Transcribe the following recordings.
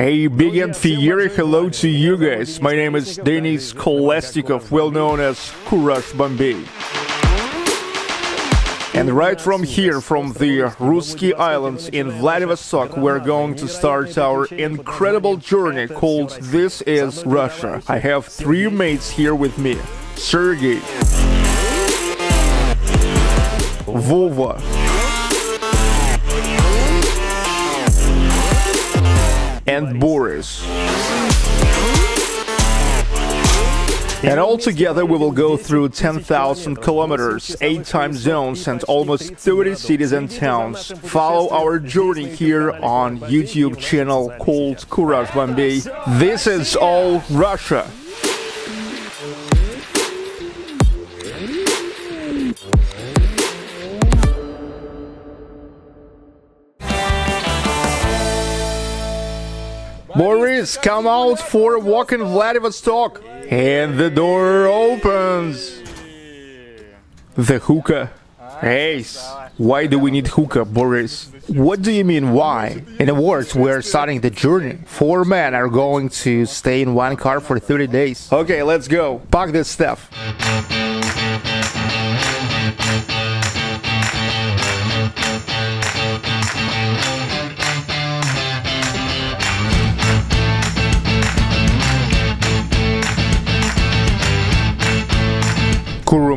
A big and fiery hello to you guys. My name is Denis Kolesnikov, well known as Kuraj Bambey. And right from here, from the Russky Islands in Vladivostok, we're going to start our incredible journey called This is Russia. I have three mates here with me. Sergey, Vova, and Boris. And altogether, we will go through 10,000 kilometers, 8 time zones, and almost 30 cities and towns. Follow our journey here on YouTube channel called Kuraj Bambey. This is all Russia. Boris, come out for a walk in Vladivostok. And the door opens. The hookah. Hey, why do we need hookah, Boris? What do you mean, why? In a words, we're starting the journey. Four men are going to stay in one car for 30 days. Okay, let's go. Pack this stuff.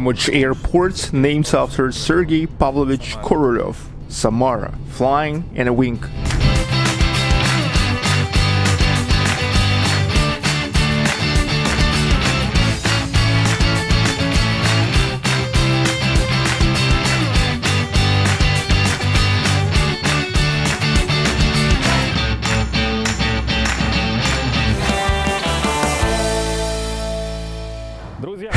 Kurumoch Airport, named after Sergei Pavlovich Korolev, Samara, flying in a wing.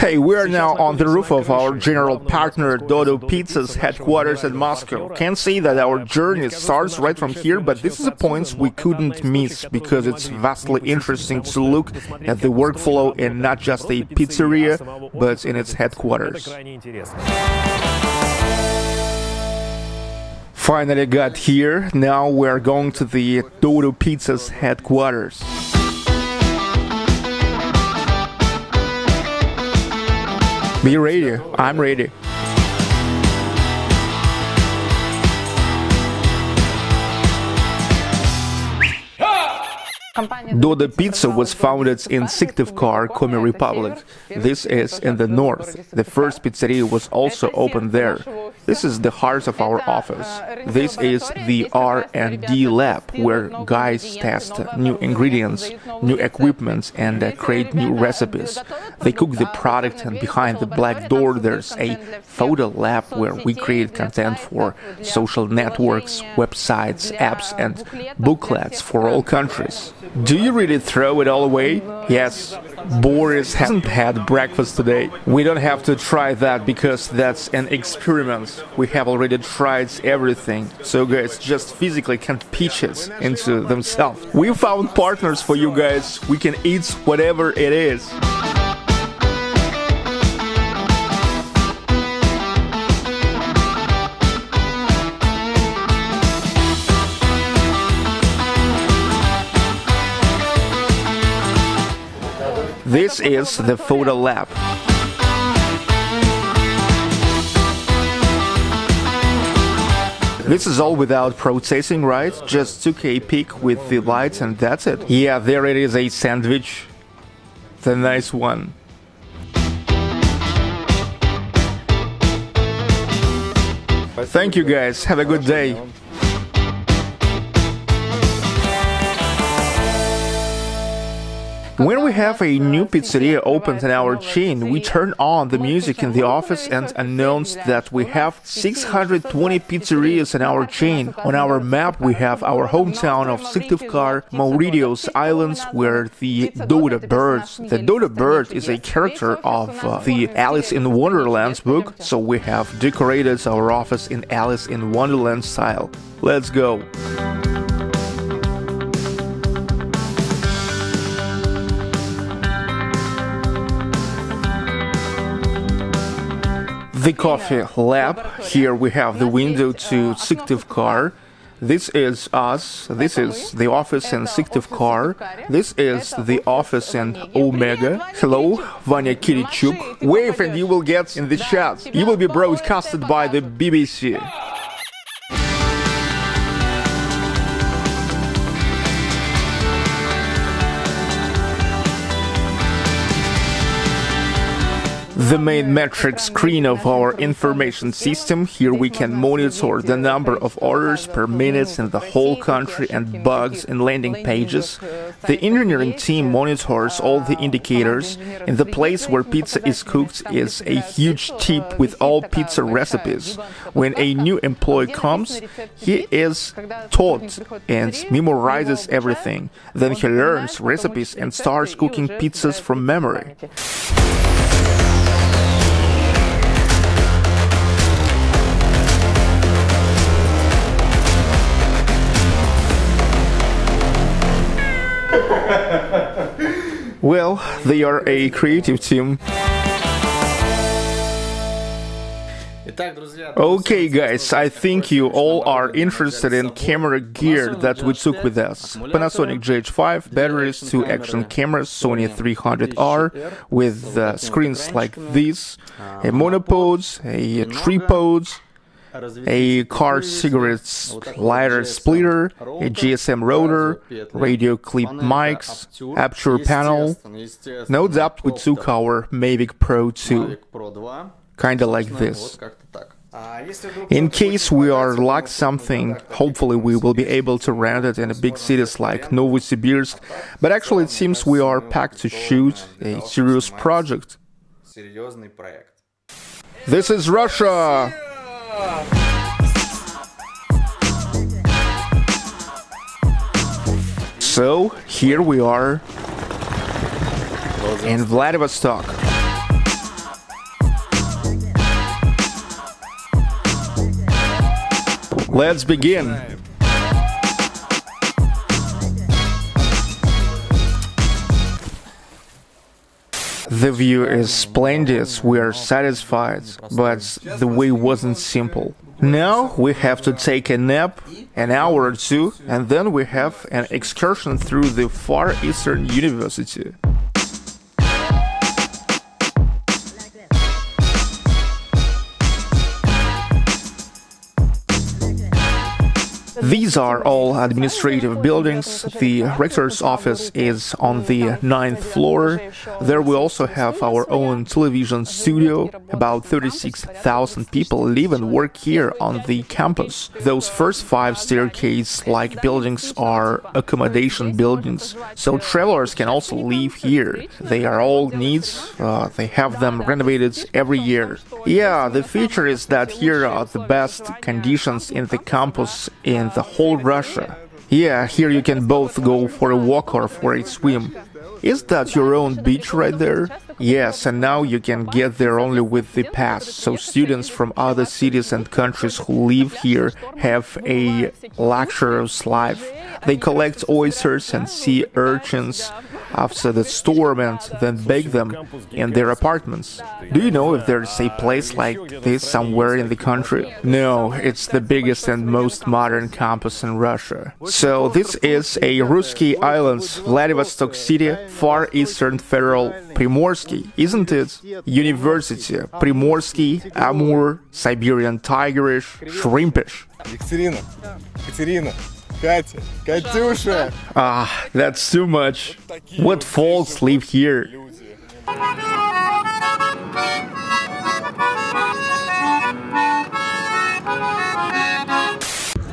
Hey, we are now on the roof of our general partner Dodo Pizza's headquarters in Moscow. Can't say that our journey starts right from here, but this is a point we couldn't miss because it's vastly interesting to look at the workflow in not just a pizzeria, but in its headquarters. Finally got here, now we're going to the Dodo Pizza's headquarters. Be ready. I'm ready. Dodo Pizza was founded in Syktyvkar, Komi Republic. This is in the north. The first pizzeria was also opened there. This is the heart of our office. This is the R&D lab where guys test new ingredients, new equipment and uh, create new recipes. They cook the product and behind the black door there's a photo lab where we create content for social networks, websites, apps and booklets for all countries. Do you really throw it all away? Yes. Boris hasn't had breakfast today. We don't have to try that because that's an experiment. We have already tried everything, so guys just physically can't pitch it into themselves. We found partners for you guys. We can eat whatever it is. This is the photo lab. This is all without processing, right? Just took a peek with the lights and that's it. Yeah, there it is, a sandwich. The nice one. Thank you guys, have a good day. When we have a new pizzeria opened in our chain, we turn on the music in the office and announce that we have 620 pizzerias in our chain. On our map, we have our hometown of Syktyvkar, Mauritius Islands, where the Dodo bird. The Dodo bird is a character of uh, the Alice in Wonderland book, so we have decorated our office in Alice in Wonderland style. Let's go! The coffee lab. Here we have the window to Syktyvkar. This is us. This is the office in Syktyvkar. This is the office in Omega. Hello, Vanya Kirichuk. Wave and you will get in the chat. You will be broadcasted by the BBC. The main metric screen of our information system. Here we can monitor the number of orders per minute in the whole country and bugs in landing pages. The engineering team monitors all the indicators. In the place where pizza is cooked is a huge tip with all pizza recipes. When a new employee comes, he is taught and memorizes everything. Then he learns recipes and starts cooking pizzas from memory. well, they are a creative team. Okay guys, I think you all are interested in camera gear that we took with us. Panasonic GH5 batteries, two action cameras, Sony 300R with uh, screens like this, a monopods, a tripods, a car cigarettes lighter splitter, a GSM rotor, radio clip mics, aperture panel. No doubt we took our Mavic Pro 2, kinda like this. In case we are lack something, hopefully we will be able to rent it in a big cities like Novosibirsk, but actually it seems we are packed to shoot a serious project. This is Russia! So, here we are in Vladivostok. Let's begin. The view is splendid, we are satisfied, but the way wasn't simple. Now we have to take a nap, an hour or two, and then we have an excursion through the Far Eastern University. These are all administrative buildings. The rector's office is on the ninth floor. There we also have our own television studio. About 36,000 people live and work here on the campus. Those first five staircase-like buildings are accommodation buildings, so travelers can also live here. They are all needs. Uh, they have them renovated every year. Yeah, the feature is that here are the best conditions in the campus in the whole Russia. Yeah, here you can both go for a walk or for a swim. Is that your own beach right there? Yes, and now you can get there only with the pass, so students from other cities and countries who live here have a luxurious life. They collect oysters and sea urchins after the storm and then bake them in their apartments. Do you know if there's a place like this somewhere in the country? No, it's the biggest and most modern campus in Russia. So this is a Russky Islands, Vladivostok City, Far Eastern Federal Primorsky, isn't it? University, Primorsky, Amur, Siberian Tigerish, Shrimpish. Екатерина, Екатерина, Katya, Katyusha. Ah, that's too much. What faults live here?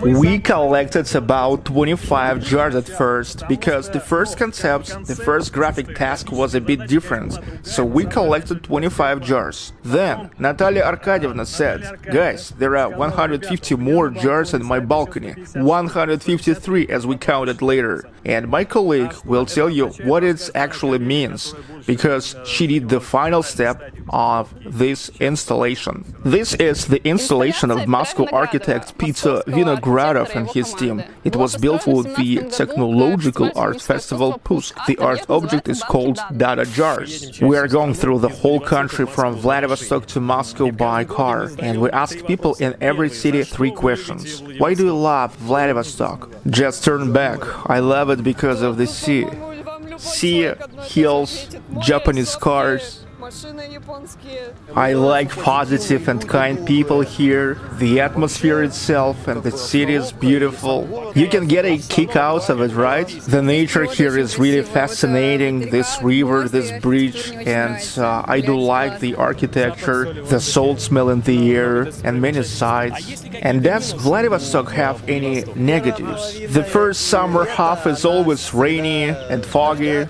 We collected about 25 jars at first, because the first concept, the first graphic task was a bit different, so we collected 25 jars. Then, Natalia Arkadievna said, Guys, there are 150 more jars in my balcony, 153 as we counted later, and my colleague will tell you what it actually means, because she did the final step of this installation. This is the installation of Moscow architect Peter Vinogradov Gradov and his team. It was built for the Technological Art Festival Pusk. The art object is called Dada Jars. We are going through the whole country from Vladivostok to Moscow by car, and we ask people in every city three questions. Why do you love Vladivostok? Just turn back. I love it because of the sea. Sea, hills, Japanese cars, I like positive and kind people here, the atmosphere itself and the city is beautiful. You can get a kick out of it, right? The nature here is really fascinating, this river, this bridge, and uh, I do like the architecture, the salt smell in the air, and many sights. And does Vladivostok have any negatives? The first summer half is always rainy and foggy,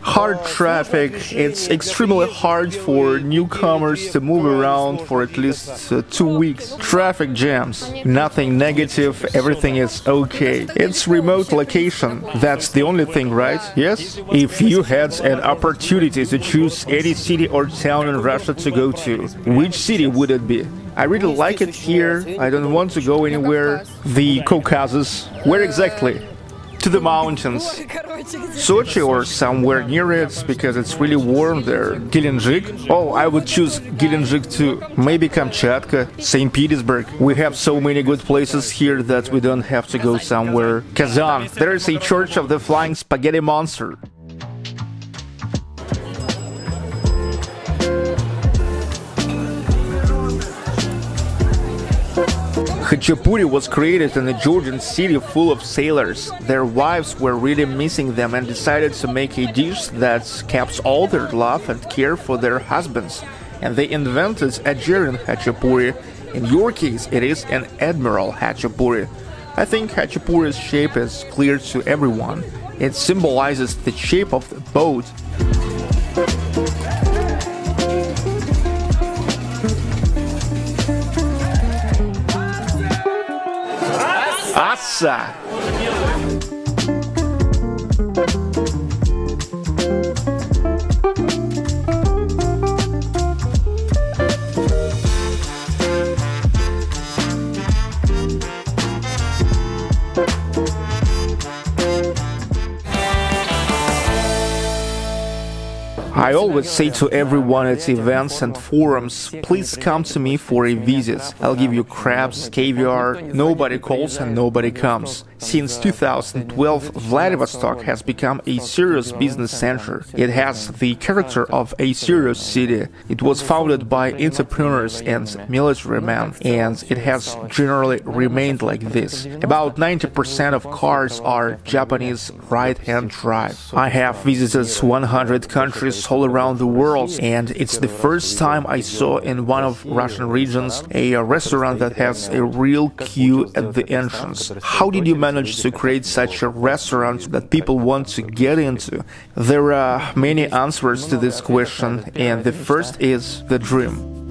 hard traffic. It's extremely hard for newcomers to move around for at least uh, two weeks. Traffic jams, nothing negative, everything is okay. It's remote location. That's the only thing, right? Yes? If you had an opportunity to choose any city or town in Russia to go to, which city would it be? I really like it here. I don't want to go anywhere. The Caucasus. Where exactly? To the mountains. Sochi or somewhere near it because it's really warm there. Gelendzhik? Oh, I would choose Gelendzhik too. Maybe Kamchatka, St. Petersburg. We have so many good places here that we don't have to go somewhere. Kazan. There is a church of the flying spaghetti monster. Khachapuri was created in a Georgian city full of sailors. Their wives were really missing them and decided to make a dish that kept all their love and care for their husbands. And they invented Adjarian Khachapuri. In your case, it is an Admiral Khachapuri. I think Khachapuri's shape is clear to everyone. It symbolizes the shape of the boat massa! I always say to everyone at events and forums, please come to me for a visit. I'll give you crabs, caviar, nobody calls and nobody comes. Since 2012, Vladivostok has become a serious business center. It has the character of a serious city. It was founded by entrepreneurs and military men, and it has generally remained like this. About 90% of cars are Japanese right-hand drive. I have visited 100 countries all around the world, and it's the first time I saw in one of Russian regions a uh, restaurant that has a real queue at the entrance. How did you manage to create such a restaurant that people want to get into? There are many answers to this question, and the first is the dream.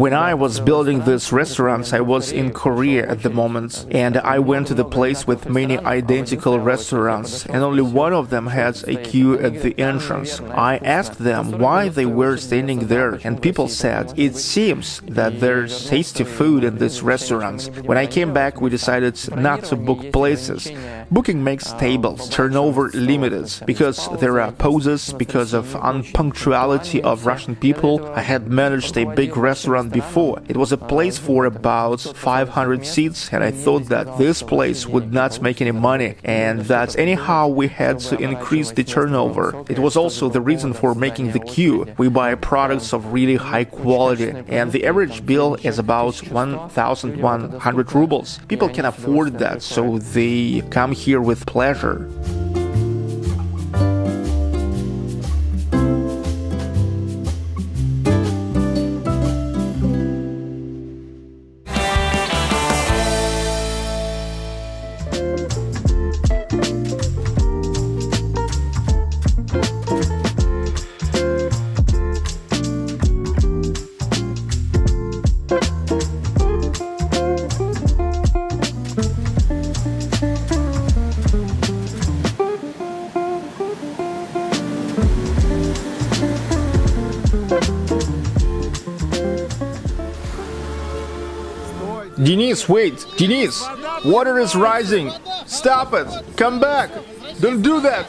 When I was building this restaurant, I was in Korea at the moment, and I went to the place with many identical restaurants, and only one of them has a queue at the entrance. I asked them why they were standing there, and people said, It seems that there's tasty food in this restaurant. When I came back, we decided not to book places. Booking makes tables, turnover limited, because there are pauses, because of unpunctuality of Russian people. I had managed a big restaurant before. It was a place for about 500 seats, and I thought that this place would not make any money, and that anyhow we had to increase the turnover. It was also the reason for making the queue. We buy products of really high quality, and the average bill is about 1,100 rubles. People can afford that, so they come here with pleasure. Wait, Denis! Water is rising! Stop it! Come back! Don't do that!